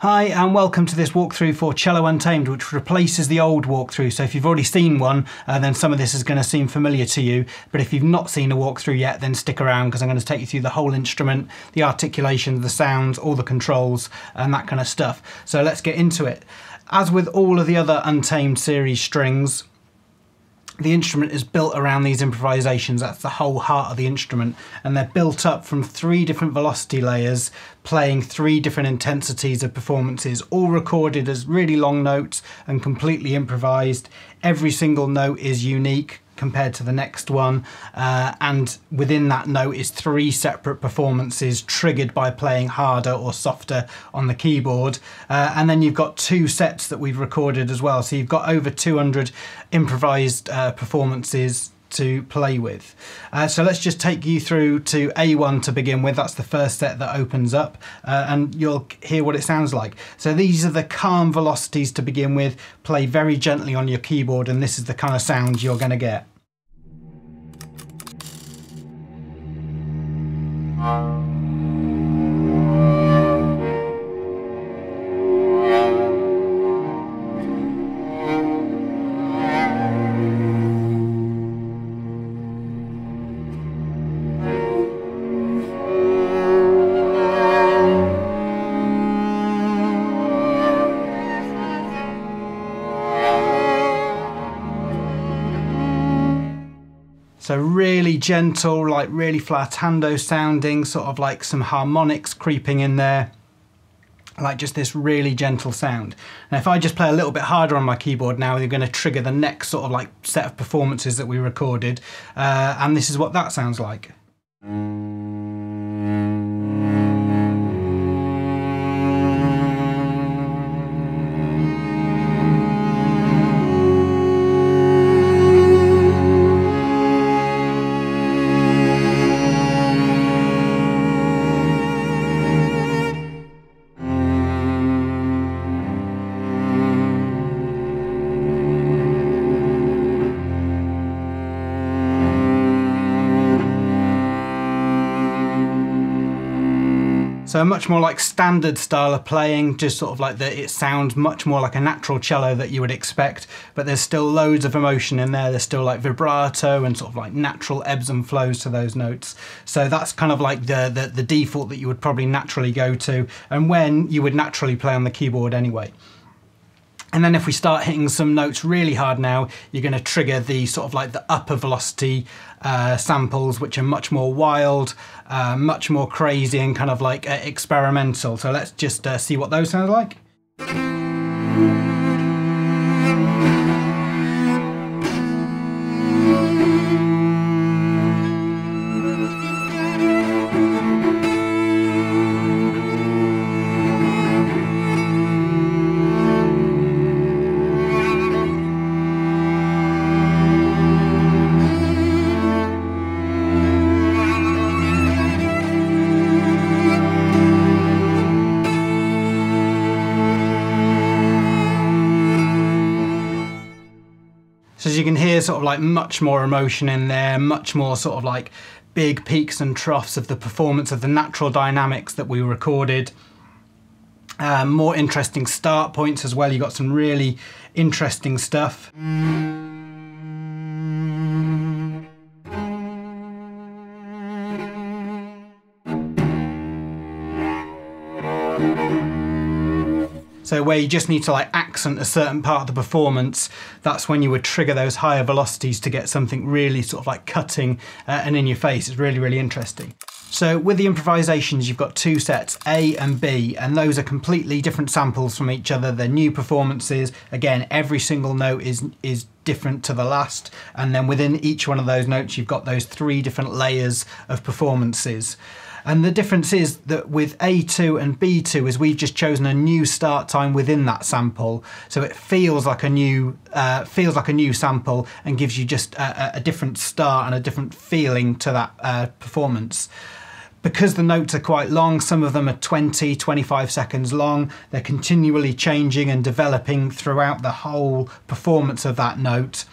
Hi and welcome to this walkthrough for Cello Untamed which replaces the old walkthrough. So if you've already seen one uh, then some of this is going to seem familiar to you but if you've not seen a walkthrough yet then stick around because I'm going to take you through the whole instrument, the articulation, the sounds, all the controls and that kind of stuff. So let's get into it. As with all of the other Untamed series strings the instrument is built around these improvisations. That's the whole heart of the instrument. And they're built up from three different velocity layers, playing three different intensities of performances, all recorded as really long notes and completely improvised. Every single note is unique, compared to the next one. Uh, and within that note is three separate performances triggered by playing harder or softer on the keyboard. Uh, and then you've got two sets that we've recorded as well. So you've got over 200 improvised uh, performances to play with. Uh, so let's just take you through to A1 to begin with. That's the first set that opens up uh, and you'll hear what it sounds like. So these are the calm velocities to begin with. Play very gently on your keyboard and this is the kind of sound you're going to get. Gentle, like really flautando sounding, sort of like some harmonics creeping in there like just this really gentle sound. Now if I just play a little bit harder on my keyboard now, you're going to trigger the next sort of like set of performances that we recorded. Uh, and this is what that sounds like. So much more like standard style of playing, just sort of like that it sounds much more like a natural cello that you would expect, but there's still loads of emotion in there. There's still like vibrato and sort of like natural ebbs and flows to those notes. So that's kind of like the, the, the default that you would probably naturally go to and when you would naturally play on the keyboard anyway. And then if we start hitting some notes really hard now, you're going to trigger the sort of like the upper velocity uh, samples, which are much more wild, uh, much more crazy and kind of like uh, experimental. So let's just uh, see what those sound like. Much more emotion in there, much more sort of like big peaks and troughs of the performance of the natural dynamics that we recorded. Um, more interesting start points as well. You got some really interesting stuff. So where you just need to like accent a certain part of the performance, that's when you would trigger those higher velocities to get something really sort of like cutting uh, and in your face. It's really, really interesting. So with the improvisations, you've got two sets, A and B, and those are completely different samples from each other. They're new performances. Again, every single note is, is different to the last. And then within each one of those notes, you've got those three different layers of performances. And the difference is that with A2 and B2 is we've just chosen a new start time within that sample. So it feels like a new uh, feels like a new sample and gives you just a, a, different start and a different feeling to that uh, performance. Because the notes are quite long, some of them are 20, 25 seconds long, they're continually changing and developing throughout the whole performance of that note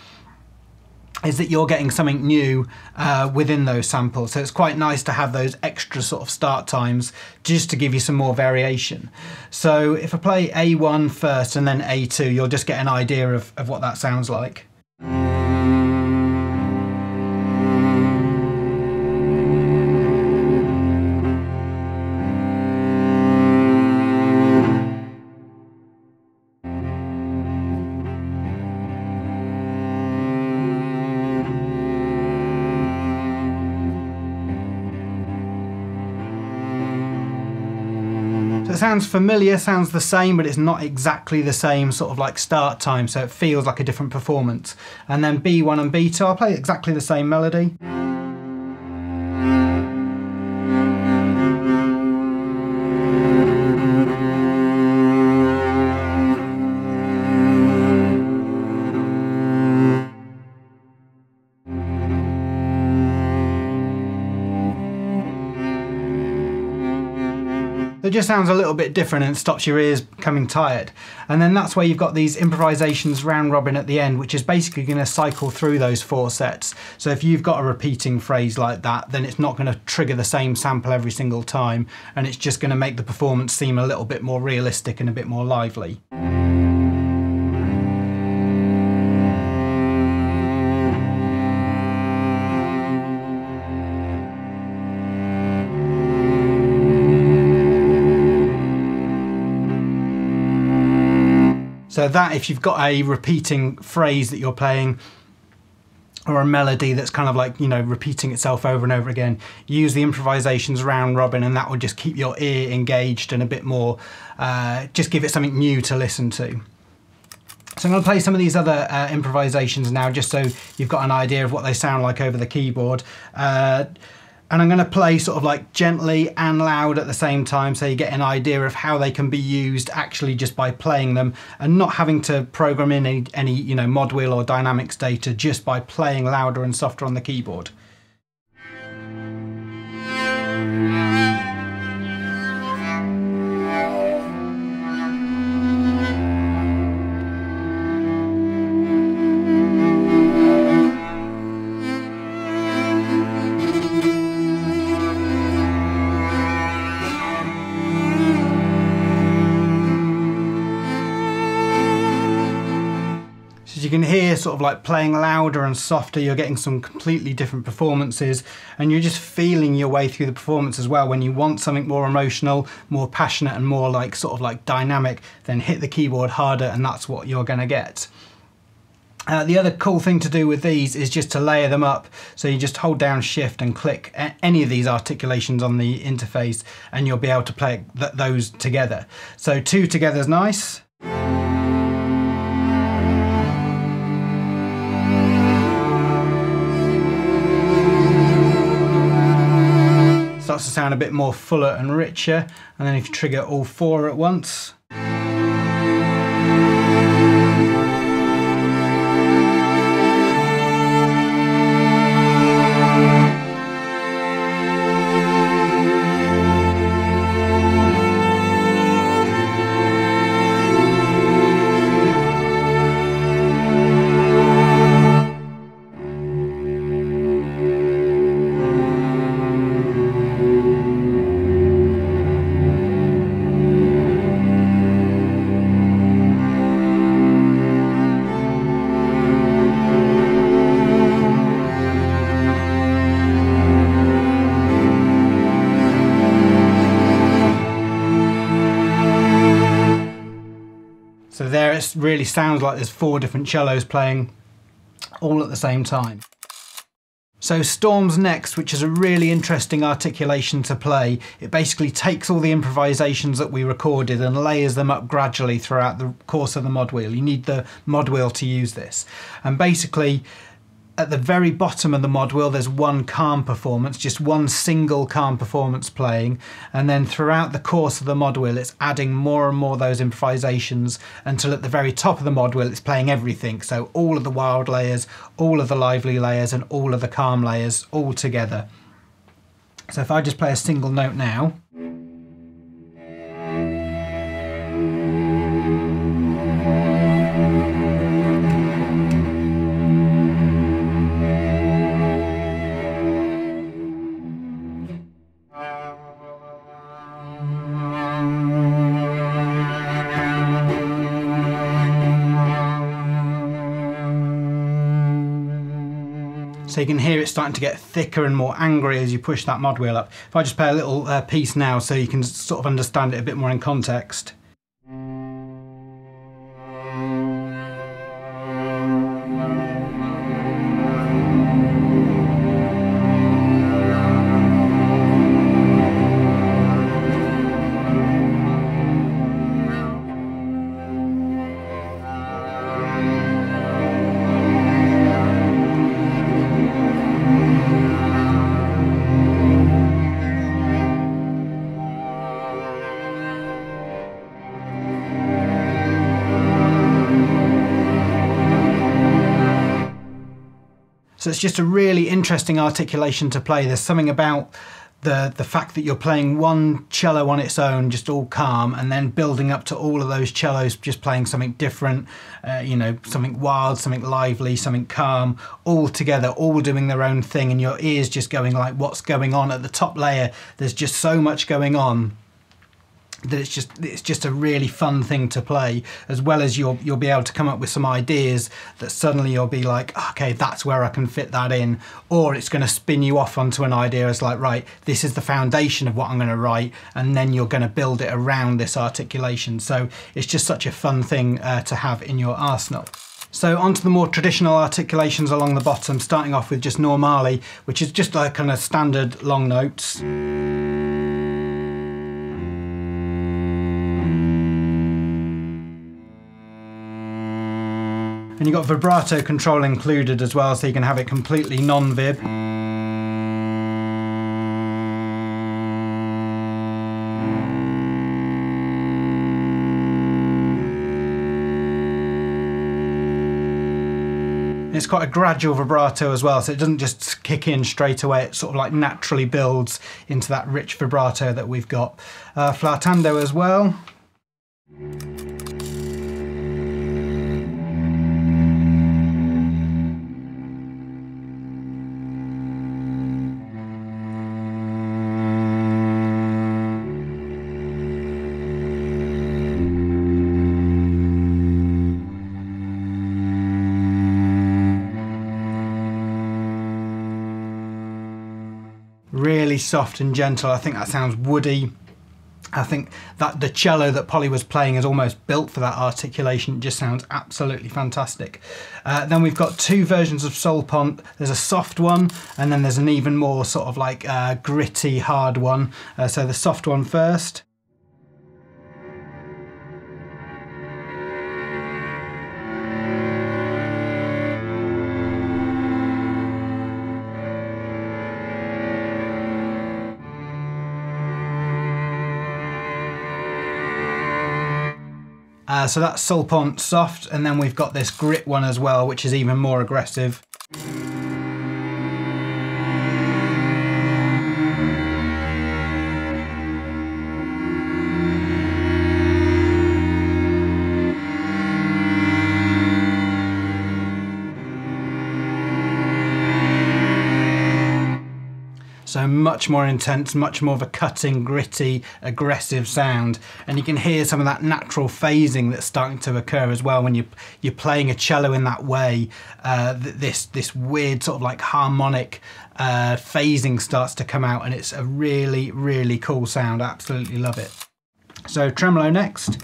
is that you're getting something new uh, within those samples. So it's quite nice to have those extra sort of start times just to give you some more variation. So if I play A1 first and then A2, you'll just get an idea of, of what that sounds like. Sounds familiar, sounds the same, but it's not exactly the same sort of like start time, so it feels like a different performance. And then B1 and B2, I'll play exactly the same melody. Just sounds a little bit different and stops your ears becoming tired. And then that's where you've got these improvisations round robin at the end, which is basically going to cycle through those four sets. So if you've got a repeating phrase like that, then it's not going to trigger the same sample every single time, and it's just going to make the performance seem a little bit more realistic and a bit more lively. So that if you've got a repeating phrase that you're playing or a melody that's kind of like, you know, repeating itself over and over again, use the improvisations round robin and that will just keep your ear engaged and a bit more, uh, just give it something new to listen to. So I'm going to play some of these other uh, improvisations now just so you've got an idea of what they sound like over the keyboard. Uh, and I'm going to play sort of like gently and loud at the same time so you get an idea of how they can be used actually just by playing them and not having to program in any, any you know mod wheel or dynamics data just by playing louder and softer on the keyboard. Sort of like playing louder and softer, you're getting some completely different performances and you're just feeling your way through the performance as well. When you want something more emotional, more passionate and more like sort of like dynamic, then hit the keyboard harder and that's what you're gonna get. Uh, the other cool thing to do with these is just to layer them up. So you just hold down shift and click any of these articulations on the interface and you'll be able to play th those together. So two together is nice. Starts to sound a bit more fuller and richer. And then if you trigger all four at once, really sounds like there's four different cellos playing all at the same time. So Storm's next, which is a really interesting articulation to play. It basically takes all the improvisations that we recorded and layers them up gradually throughout the course of the mod wheel. You need the mod wheel to use this. And basically, at the very bottom of the mod wheel there's one calm performance, just one single calm performance playing, and then throughout the course of the mod wheel it's adding more and more those improvisations until at the very top of the mod wheel it's playing everything. So all of the wild layers, all of the lively layers, and all of the calm layers all together. So if I just play a single note now, So you can hear it starting to get thicker and more angry as you push that mod wheel up. If I just play a little uh, piece now so you can sort of understand it a bit more in context. So it's just a really interesting articulation to play. There's something about the the fact that you're playing one cello on its own, just all calm, and then building up to all of those cellos just playing something different, uh, you know, something wild, something lively, something calm, all together, all doing their own thing, and your ears just going like, what's going on at the top layer? There's just so much going on that it's just it's just a really fun thing to play as well as you'll you'll be able to come up with some ideas that suddenly you'll be like okay that's where I can fit that in. Or it's going to spin you off onto an idea as like right this is the foundation of what I'm going to write and then you're going to build it around this articulation. So it's just such a fun thing uh, to have in your arsenal. So onto the more traditional articulations along the bottom starting off with just normale which is just like kind of standard long notes And you've got vibrato control included as well, so you can have it completely non-vib. It's quite a gradual vibrato as well, so it doesn't just kick in straight away. It sort of like naturally builds into that rich vibrato that we've got. Uh, flautando as well. Soft and gentle. I think that sounds woody. I think that the cello that Polly was playing is almost built for that articulation. It just sounds absolutely fantastic. Uh, then we've got two versions of Sul Pont. There's a soft one, and then there's an even more sort of like uh, gritty, hard one. Uh, so the soft one first. So that's Sul Pont soft, and then we've got this grit one as well, which is even more aggressive. Much more intense, much more of a cutting, gritty, aggressive sound. And you can hear some of that natural phasing that's starting to occur as well when you, you're playing a cello in that way. Uh, this, this weird sort of like harmonic uh, phasing starts to come out and it's a really, really cool sound. I absolutely love it. So tremolo next.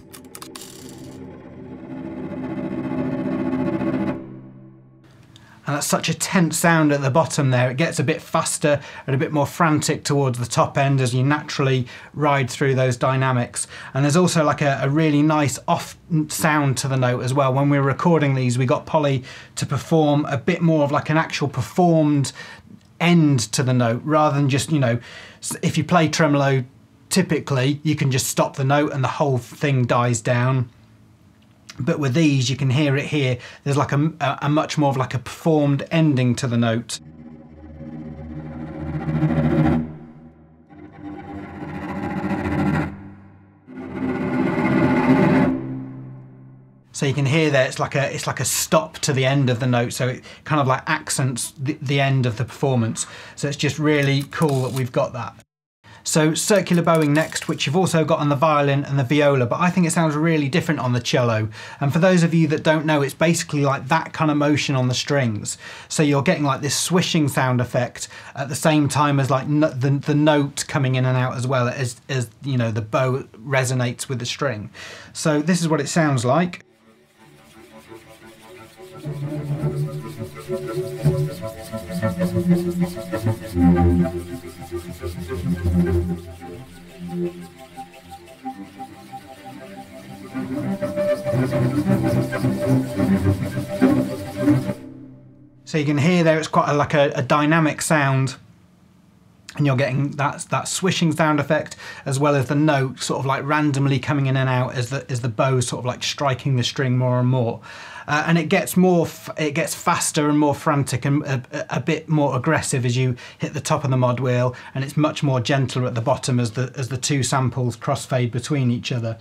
And that's such a tense sound at the bottom there. It gets a bit faster and a bit more frantic towards the top end as you naturally ride through those dynamics. And there's also like a, a really nice off sound to the note as well. When we were recording these, we got Polly to perform a bit more of like an actual performed end to the note rather than just, you know, if you play tremolo typically you can just stop the note and the whole thing dies down but with these you can hear it here there's like a, a, much more of like a performed ending to the note So you can hear there it's like a it's like a stop to the end of the note, so it kind of like accents the, the end of the performance. So it's just really cool that we've got that. So circular bowing next, which you've also got on the violin and the viola, but I think it sounds really different on the cello. And for those of you that don't know, it's basically like that kind of motion on the strings. So you're getting like this swishing sound effect at the same time as like the, the note coming in and out as well as, as, you know, the bow resonates with the string. So this is what it sounds like. So you can hear there it's quite a, like a, a dynamic sound and you're getting that that swishing sound effect as well as the note sort of like randomly coming in and out as the as the bow sort of like striking the string more and more. Uh, and it gets more it gets faster and more frantic and a, a, bit more aggressive as you hit the top of the mod wheel and it's much more gentle at the bottom as the as the two samples crossfade between each other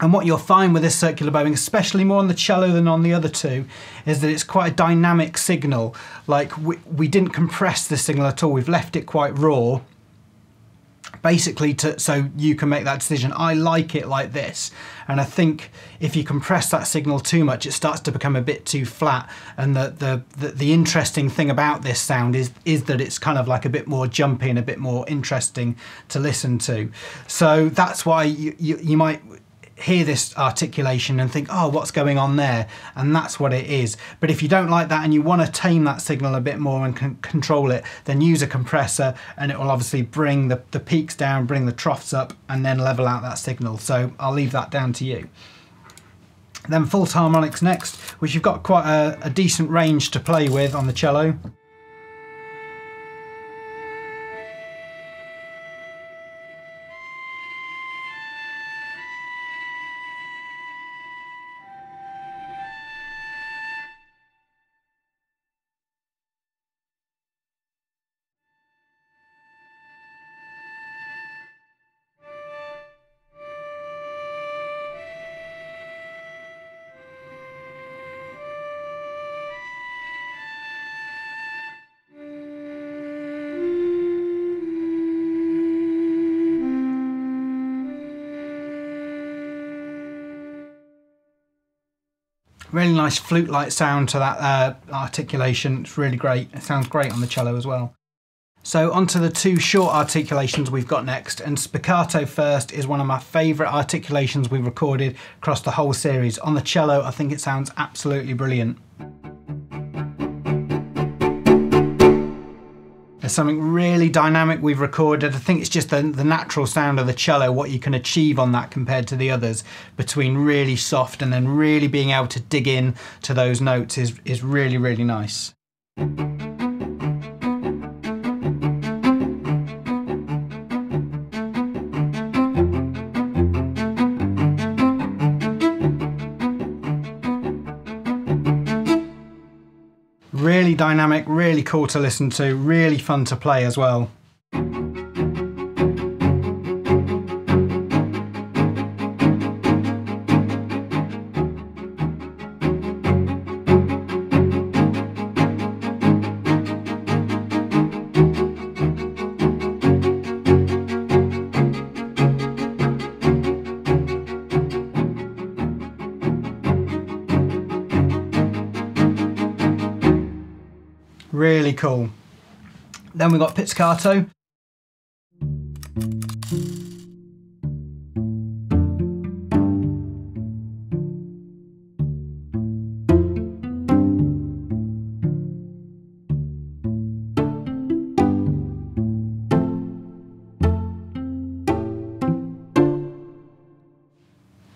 and what you'll find with this circular bowing, especially more on the cello than on the other two, is that it's quite a dynamic signal. Like we, we didn't compress the signal at all, we've left it quite raw. Basically, to, so you can make that decision. I like it like this. And I think if you compress that signal too much, it starts to become a bit too flat. And the, the, the, the interesting thing about this sound is, is that it's kind of like a bit more jumpy and a bit more interesting to listen to. So that's why you, you, you might hear this articulation and think, oh, what's going on there? And that's what it is. But if you don't like that and you want to tame that signal a bit more and con control it, then use a compressor and it will obviously bring the, the peaks down, bring the troughs up, and then level out that signal. So I'll leave that down to you. Then false harmonics next, which you've got quite a, a decent range to play with on the cello. Nice flute-like sound to that uh, articulation. It's really great. It sounds great on the cello as well. So onto the two short articulations we've got next, and Spiccato first is one of my favourite articulations we've recorded across the whole series. On the cello, I think it sounds absolutely brilliant. There's something really dynamic we've recorded. I think it's just the, the natural sound of the cello, what you can achieve on that compared to the others, between really soft and then really being able to dig in to those notes is, is really, really nice. Dynamic, really cool to listen to, really fun to play as well. Really cool. Then we've got pizzicato.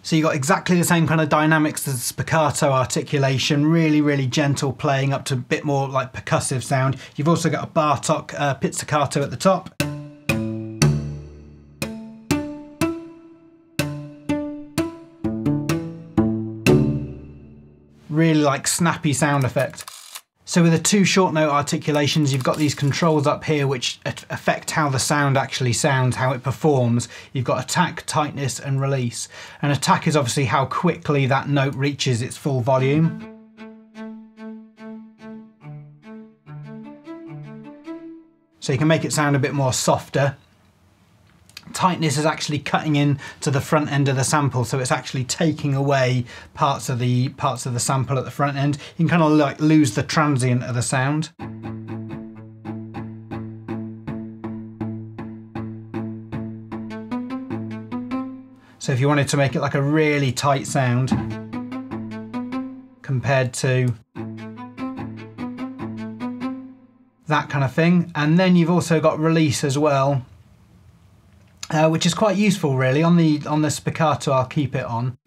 So you've got exactly the same kind of dynamics as spiccato articulation, really, really gentle playing up to a bit more like percussive sound. You've also got a Bartok uh, pizzicato at the top. Really like snappy sound effect. So with the two short note articulations, you've got these controls up here which affect how the sound actually sounds, how it performs. You've got attack, tightness and release. And attack is obviously how quickly that note reaches its full volume. So you can make it sound a bit more softer tightness is actually cutting in to the front end of the sample so it's actually taking away parts of the parts of the sample at the front end. You can kind of like lose the transient of the sound. So if you wanted to make it like a really tight sound compared to that kind of thing and then you've also got release as well uh, which is quite useful really. On the on the spiccato I'll keep it on.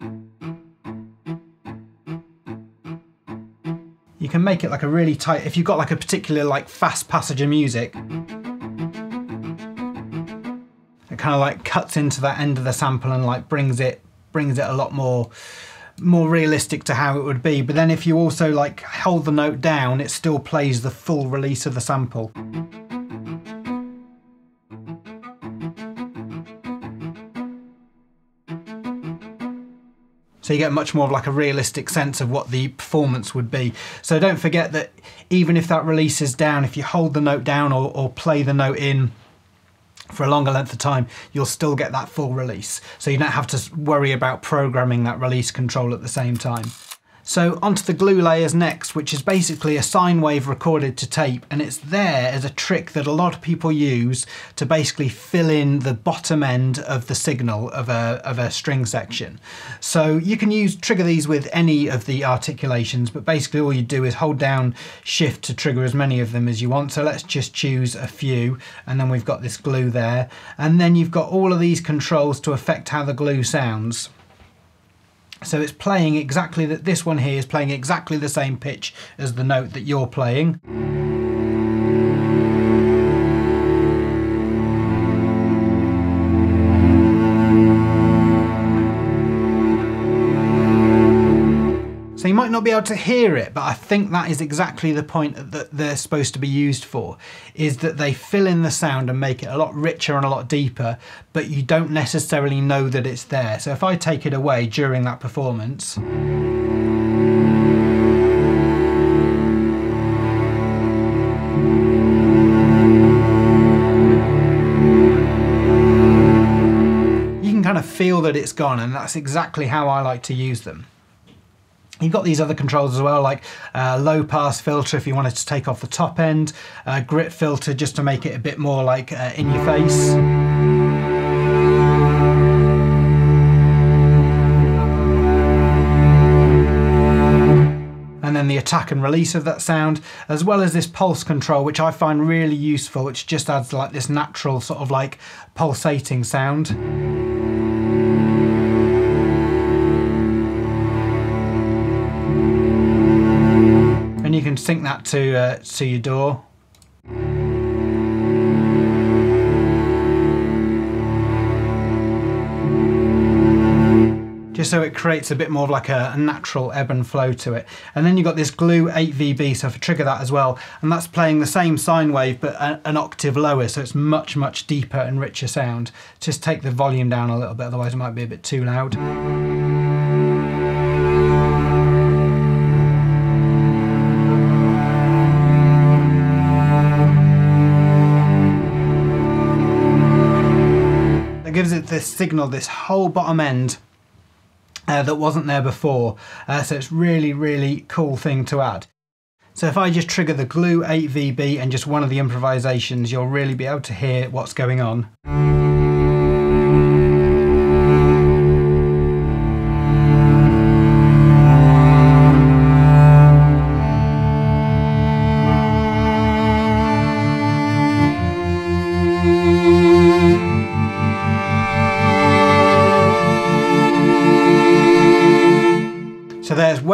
You can make it like a really tight, if you've got like a particular like fast passage of music, it kind of like cuts into that end of the sample and like brings it brings it a lot more more realistic to how it would be. But then if you also like hold the note down, it still plays the full release of the sample. You get much more of like a realistic sense of what the performance would be. So don't forget that even if that release is down, if you hold the note down or, or play the note in for a longer length of time, you'll still get that full release. So you don't have to worry about programming that release control at the same time. So onto the glue layers next, which is basically a sine wave recorded to tape, and it's there as a trick that a lot of people use to basically fill in the bottom end of the signal of a, of a string section. So you can use trigger these with any of the articulations, but basically all you do is hold down shift to trigger as many of them as you want. So let's just choose a few, and then we've got this glue there. And then you've got all of these controls to affect how the glue sounds. So it's playing exactly that. This one here is playing exactly the same pitch as the note that you're playing. Not be able to hear it, but I think that is exactly the point that they're supposed to be used for, is that they fill in the sound and make it a lot richer and a lot deeper, but you don't necessarily know that it's there. So if I take it away during that performance, you can kind of feel that it's gone and that's exactly how I like to use them. You've got these other controls as well, like uh, low pass filter if you wanted to take off the top end, uh, grit filter just to make it a bit more like uh, in your face. And then the attack and release of that sound, as well as this pulse control, which I find really useful, which just adds like this natural sort of like pulsating sound. Sync that to uh, to your DAW. just so it creates a bit more of like a, natural ebb and flow to it. And then you've got this glue 8VB, so if I trigger that as well, and that's playing the same sine wave, but an octave lower, so it's much, much deeper and richer sound. Just take the volume down a little bit, otherwise it might be a bit too loud. Gives it this signal, this whole bottom end uh, that wasn't there before. Uh, so it's really, really cool thing to add. So if I just trigger the glue 8VB and just one of the improvisations, you'll really be able to hear what's going on.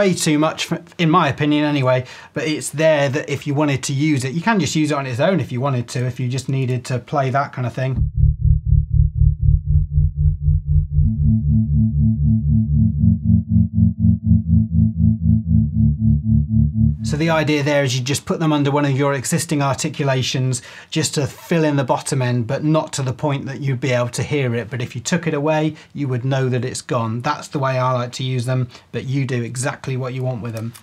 Way too much, in my opinion anyway, but it's there that if you wanted to use it, you can just use it on its own if you wanted to, if you just needed to play that kind of thing. So the idea there is you just put them under one of your existing articulations just to fill in the bottom end, but not to the point that you'd be able to hear it. But if you took it away, you would know that it's gone. That's the way I like to use them, but you do exactly what you want with them.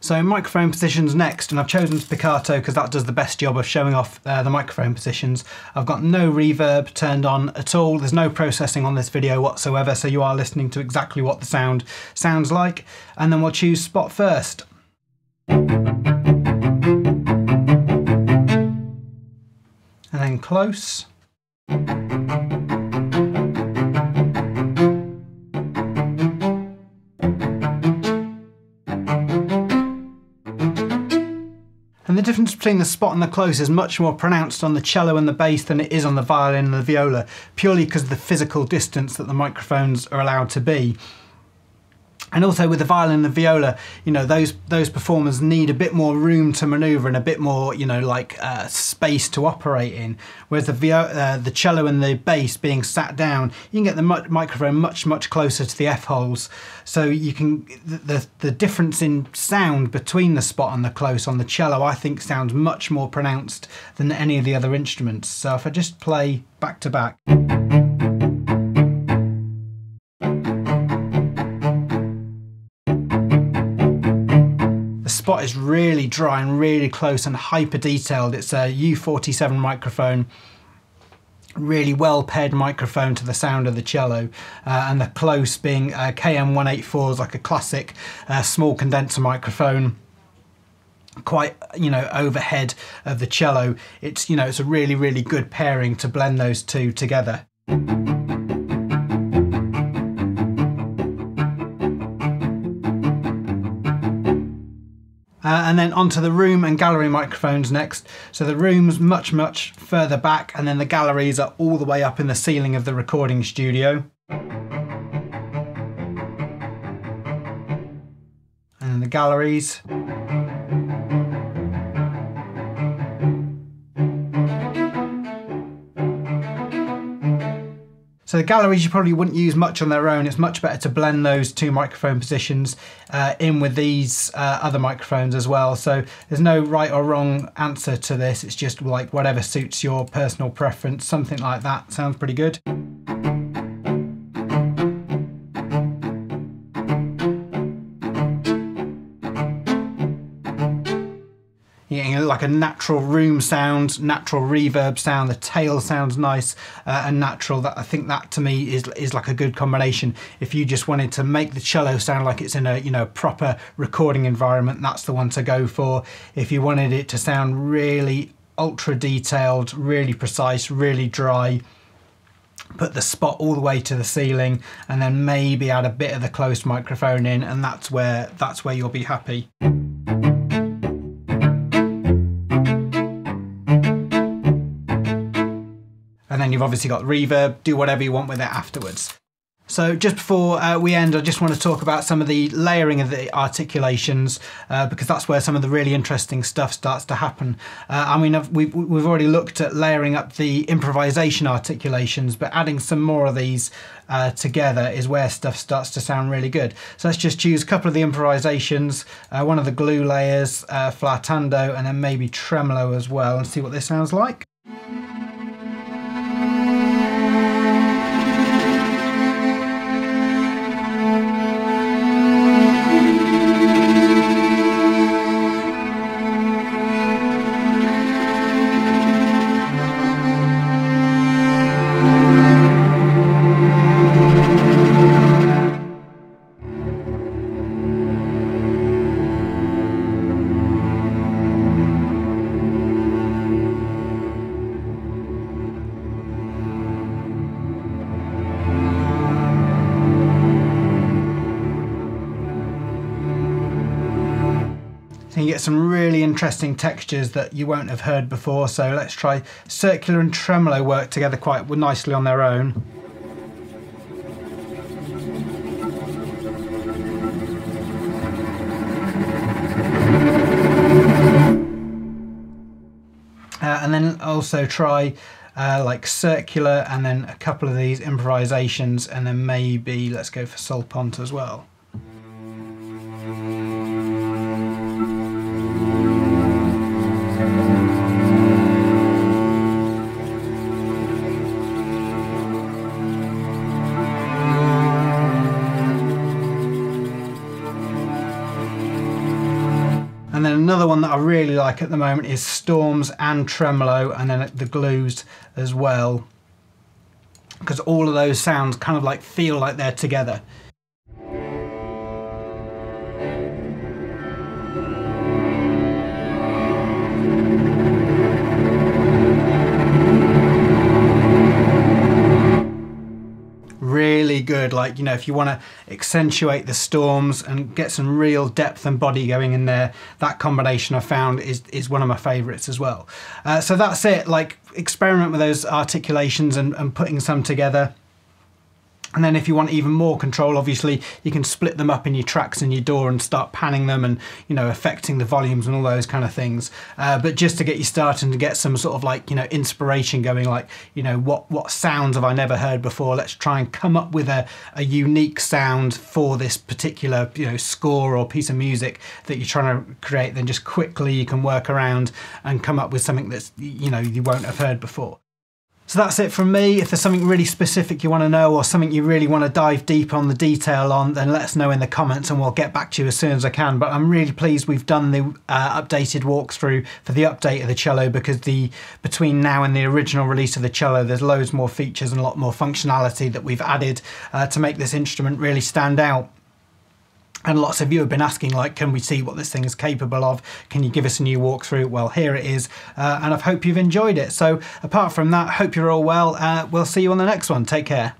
So microphone positions next, and I've chosen Spiccato because that does the best job of showing off uh, the microphone positions. I've got no reverb turned on at all. There's no processing on this video whatsoever, so you are listening to exactly what the sound sounds like. And then we'll choose spot first. And then close. And the difference between the spot and the close is much more pronounced on the cello and the bass than it is on the violin and the viola, purely because of the physical distance that the microphones are allowed to be and also with the violin and the viola you know those those performers need a bit more room to maneuver and a bit more you know like uh, space to operate in. Whereas the uh, the cello and the bass being sat down you can get the mu- microphone much much closer to the f holes. So you can the, the the difference in sound between the spot and the close on the cello i think sounds much more pronounced than any of the other instruments. So if i just play back to back spot is really dry and really close and hyper detailed. It's a U47 microphone really well paired microphone to the sound of the cello uh, and the close being a KM184 is like a classic uh, small condenser microphone quite you know overhead of the cello it's you know it's a really really good pairing to blend those two together Uh, and then onto the room and gallery microphones next. So the room's much, much further back, and then the galleries are all the way up in the ceiling of the recording studio. And the galleries. So the galleries you probably wouldn't use much on their own. It's much better to blend those two microphone positions uh, in with these uh, other microphones as well. So there's no right or wrong answer to this. It's just like whatever suits your personal preference. Something like that sounds pretty good. Like a natural room sound, natural reverb sound. The tail sounds nice uh, and natural. That I think that to me is is like a good combination. If you just wanted to make the cello sound like it's in a you know proper recording environment, that's the one to go for. If you wanted it to sound really ultra detailed, really precise, really dry put the spot all the way to the ceiling and then maybe add a bit of the close microphone in and that's where that's where you'll be happy. You've obviously got reverb, do whatever you want with it afterwards. So just before uh, we end, I just want to talk about some of the layering of the articulations uh, because that's where some of the really interesting stuff starts to happen. Uh, I mean, we've, we've already looked at layering up the improvisation articulations, but adding some more of these uh, together is where stuff starts to sound really good. So let's just choose a couple of the improvisations, uh, one of the glue layers, uh, flautando, and then maybe tremolo as well, and see what this sounds like. Interesting textures that you won't have heard before. So let's try circular and tremolo work together quite nicely on their own. Uh, and then also try uh, like circular and then a couple of these improvisations and then maybe let's go for sol ponto as well. Really like at the moment is Storms and Tremolo and then the Glues as well. Because all of those sounds kind of like feel like they're together. Good like you know if you want to accentuate the storms and get some real depth and body going in there that combination i found is is one of my favorites as well. Uh, so that's it like experiment with those articulations and, and putting some together and then if you want even more control, obviously you can split them up in your tracks and your DAW and start panning them and, you know, affecting the volumes and all those kind of things. Uh, but just to get you started and to get some sort of like, you know, inspiration going, like, you know, what, what sounds have I never heard before? Let's try and come up with a, a unique sound for this particular, you know, score or piece of music that you're trying to create. Then just quickly you can work around and come up with something that's, you know, you won't have heard before. So that's it from me. If there's something really specific you want to know or something you really want to dive deep on the detail on, then let us know in the comments and we'll get back to you as soon as I can. But I'm really pleased we've done the uh, updated walkthrough for the update of the cello because the between now and the original release of the cello, there's loads more features and a lot more functionality that we've added uh, to make this instrument really stand out. And lots of you have been asking, like, can we see what this thing is capable of? Can you give us a new walkthrough? Well, here it is, uh, and I hope you've enjoyed it. So apart from that, hope you're all well. Uh, we'll see you on the next one. Take care.